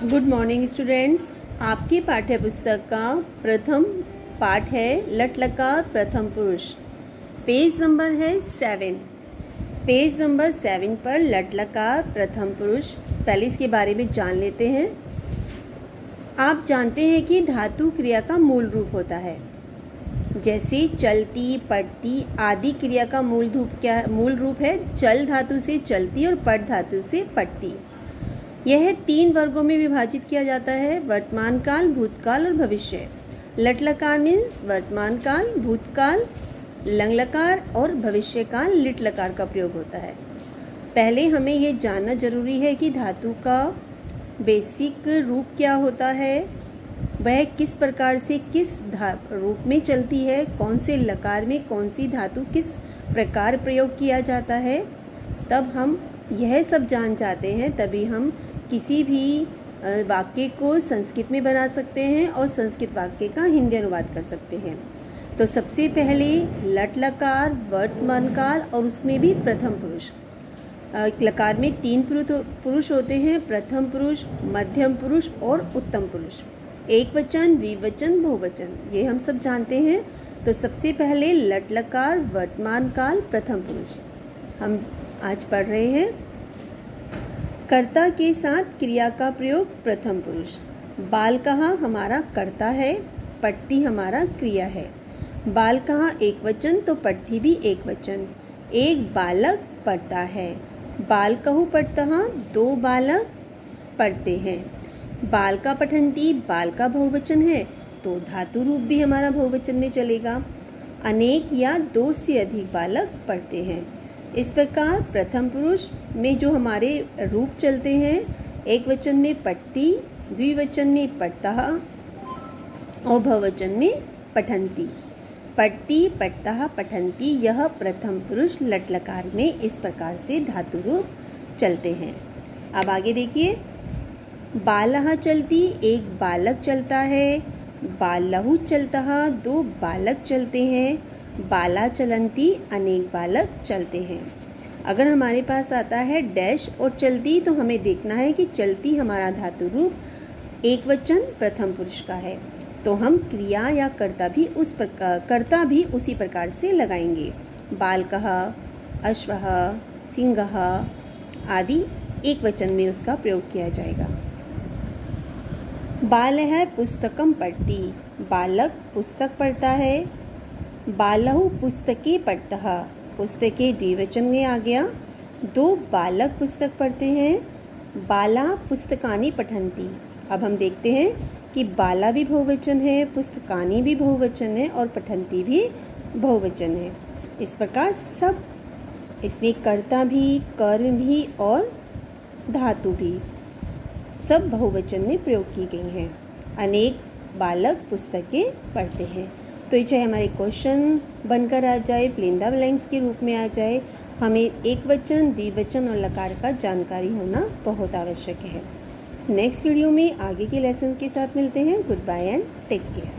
Good morning students आपकी पाठ्य पुस्तक का प्रथम पाठ है लट लकार प्रथम पुरुष। पेज नंबर है सेवन पेज नंबर सेवन पर लट लकार प्रथम पुरुष। पहले इसके बारे में जान लेते हैं। आप जानते हैं कि धातु क्रिया का मूल रूप होता है। जैसे चलती पड़ती आदि क्रिया का मूल रूप क्या, मूल रूप है। चल धातु से चलती और पट धातु से पटती। यह तीन वर्गों में विभाजित किया जाता है, वर्तमान काल, भूतकाल और भविष्य। लटलकार मीन्स वर्तमान काल, भूतकाल, लंगलकार और भविष्य काल लिट लकार का प्रयोग होता है। पहले हमें यह जानना ज़रूरी है कि धातु का बेसिक रूप क्या होता है, वह किस प्रकार से किस धा, रूप में चलती है, कौन से लकार में कौन सी धातु किस प्रकार प्रयोग किया जाता है। तब हम यह सब जान जाते हैं, तभी हम किसी भी वाक्य को संस्कृत में बना सकते हैं और संस्कृत वाक्य का हिंदी अनुवाद कर सकते हैं। तो सबसे पहले लट लकार वर्तमान काल और उसमें भी प्रथम पुरुष। लकार में तीन पुरुष होते हैं, प्रथम पुरुष, मध्यम पुरुष और उत्तम पुरुष। एक वचन, द्विवचन, बहुवचन, ये हम सब जानते हैं। तो सबसे पहले लट लकार वर्तमान काल प्रथम पुरुष। हम आज पढ़ रहे हैं। कर्ता के साथ क्रिया का प्रयोग प्रथम पुरुष। बाल कहा हमारा कर्ता है, पट्टी हमारा क्रिया है। बाल कहा एक वचन तो पट्टी भी एक वचन। एक बालक पढ़ता है। बाल कहू पढ़ता दो बालक पढ़ते हैं। बाल का पठंती, बाल का बहुवचन है तो धातु रूप भी हमारा बहुवचन में चलेगा। अनेक या दो से अधिक बालक पढ़ते हैं। इस प्रकार प्रथम पुरुष में जो हमारे रूप चलते हैं, एक वचन में पट्टी द्विवचन में पट्टा और बहुवचन में पठंती। पट्टी पट्टा पठंती, यह प्रथम पुरुष लटलकार में इस प्रकार से धातु रूप चलते हैं। अब आगे देखिए। बालह चलती, एक बालक चलता है। बालहु चलता, दो बालक चलते हैं। बाला चलंती अनेक बालक चलते हैं। अगर हमारे पास आता है डैश और चलती तो हमें देखना है कि चलती हमारा धातु रूप एक वचन प्रथम पुरुष का है। तो हम क्रिया या कर्ता भी उस प्रकार, कर्ता भी उसी प्रकार से लगाएँगे। बाल कहा अश्व, सिंह आदि एक वचन में उसका प्रयोग किया जाएगा। बाल है पुस्तकम पढ़ती। बालक पुस्तक पढ़ता है। बालहु पुस्तके पढ़ता। पुस्तके द्विवचन में आ गया। दो बालक पुस्तक पढ़ते हैं। बाला पुस्तकानी पठंती अब हम देखते हैं कि बाला भी बहुवचन है, पुस्तकानी भी बहुवचन है और पठंती भी बहुवचन है। इस प्रकार सब इसमें कर्ता भी, कर्म भी और धातु भी, सब बहुवचन में प्रयोग की गई हैं। अनेक बालक पुस्तकें पढ़ते हैं। तो ये चाहे हमारे क्वेश्चन बनकर आ जाए प्लिंदा ब्लैंक्स के रूप में आ जाए, हमें एक वचन द्विवचन और लकार का जानकारी होना बहुत आवश्यक है। नेक्स्ट वीडियो में आगे के लेसन के साथ मिलते हैं। Good bye and take care